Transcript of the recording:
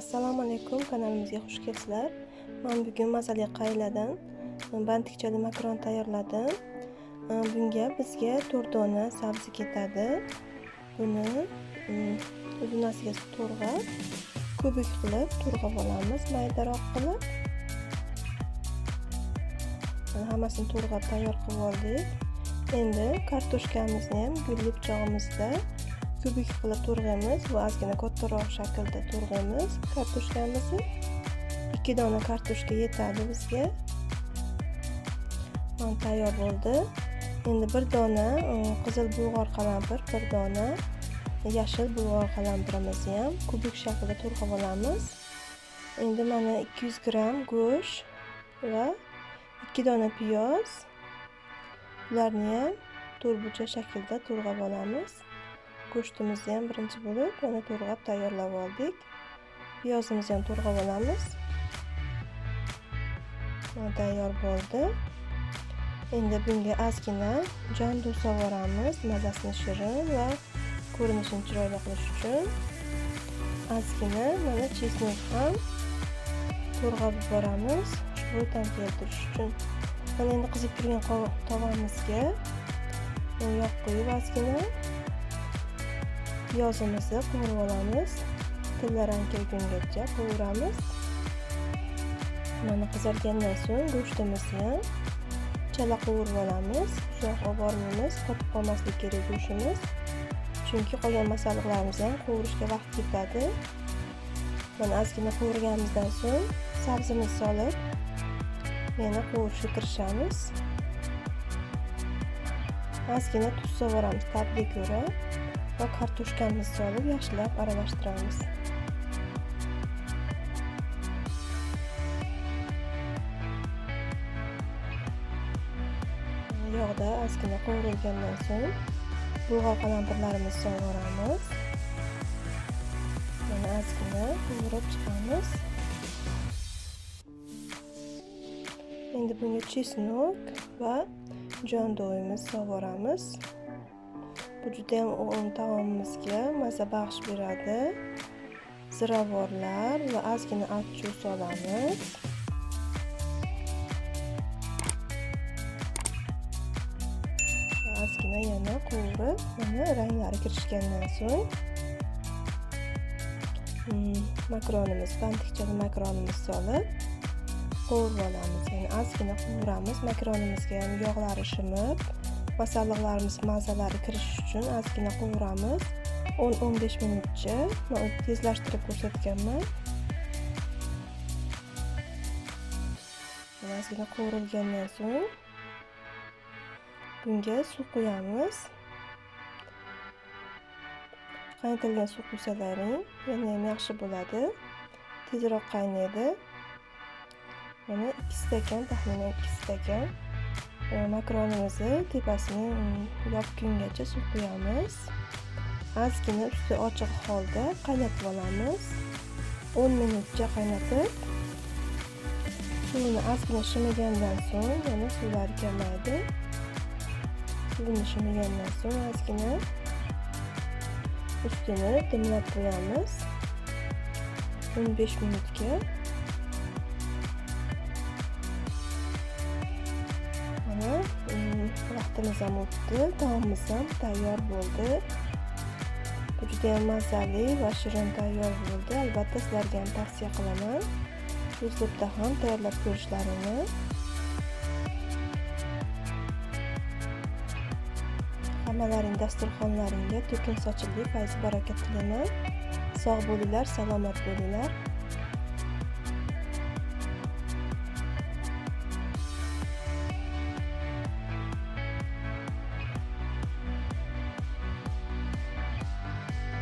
assalomu alaykum kanalimizga xush kelibsizlar. Man bugun mazali qayladan e, bantikchali makaron tayyorladim. E, bunga bizga to'rt dona sabzi ketadi. Buni e, uzunasiga to'rg'ab kubik qilib to'rg'ab olamiz maydaroq qilib. Hammasini to'rg'ab tayyor qilib oldik. Endi kartoshkamizni ham gulli pichog'imizda kubik qilib to'rg'aymiz va ozgina kattaroq shaklda to'rg'aymiz kartoshkamizni ikki dona kartoshka yetadi bizga. Tayyor bo'ldi. Endi bir dona e, qizil bulg'or qalampir bir dona yashil bulg'or qalampirimizni ham. Kubik shaklda to'rg'ab olamiz. Endi mana 200 gramm go'sht va ikki dona piyoz. Ularni ham to'rtburchak shaklda to'rg'ab olamiz. Go'shtimizni ham birinchi bo'lib mana to'rg'ab tayyorlab oldik. Piyozimizni ham to'rg'ab olamiz tayyor bo'ldi. Endi bunga ozgina jandu solvoramiz mazasini shirin va ko'rinishini chiroyli qilish uchun. Ozgina mana chesnak ham to'rg'ab yuboramiz ushbu ta'm keltirish uchun. Mana endi qizib turgan tovamizga yog' quyib ozgina. Piyozimizni qovurib olamiz tillarang kelgungacha qovuramiz mana qizargandan so'ng go'shtimizni chala qovurib olamiz. Uzoq olib bormaymiz qotib qolmasligi kerak go'shtimiz. Chunki qolgan masalliqlarimizni ham qovurishga vaqt ketadi mana ozgina qovurganimizdan so'ng sabzimizni solib yana qovurishga kirishamiz. Ozgina tuz solib yuboramiz, tabga ko'ra. Va kartoshkamizni solib yaxshilab aralashtiramiz. Yog'da ozgina qovurilgandan so'ng bulg'or qalampirlarimizni solvoramiz yana ozgina qovurib chiqamiz. Endi bunga chesnok va jon jondoyimizni solvoramiz bu judayam taomimizga maza baxsh beradi. Ziravorlar va ozgina achchiq solamiz ozgina yana qovurib mana ranglari kirishgandan so'ng hmm, makronimiz makaronimiz makronimiz solib qovurib olamiz. Ya'ni ozgina qovuramiz makronimizga ham yog'lari shimib masalliqlarimiz mazalari kirish uchun ozgina qovuramiz 10-15 minutcha man tezlashtirib ko'rsatganman. Ozgina qovurilgandan so'ng bunga suv quyamiz qaynatilgan suv quysalaring yanaham yaxshi bo'ladi. Tezroq qaynaydi. Mana 2 stakan taxminan 2 stakan makronimizni tepasini yopgungacha suv quyamiz ozgina usti ochiq holda qaynatib olamiz 10 minutcha qaynatib suvini ozgina shimigandan so'ng yana suvlari kamaydi suvini shimigandan so'ng ozgina ustini dimlab qo'yamiz 15 minutga vaqtimiz ham o'tdi taomimiz ham tayyor bo'ldi. Bu juda mazali va shirin tayyor bo'ldi. Albatta sizlarga ham tavsiya qilaman. Youtubeda ham tayyorlab ko'rishlarini. Hammalaring dasturxonlaringga to'kin sochilli fayz baraka tilayman sog' bo'linglar salomat bo'linglar.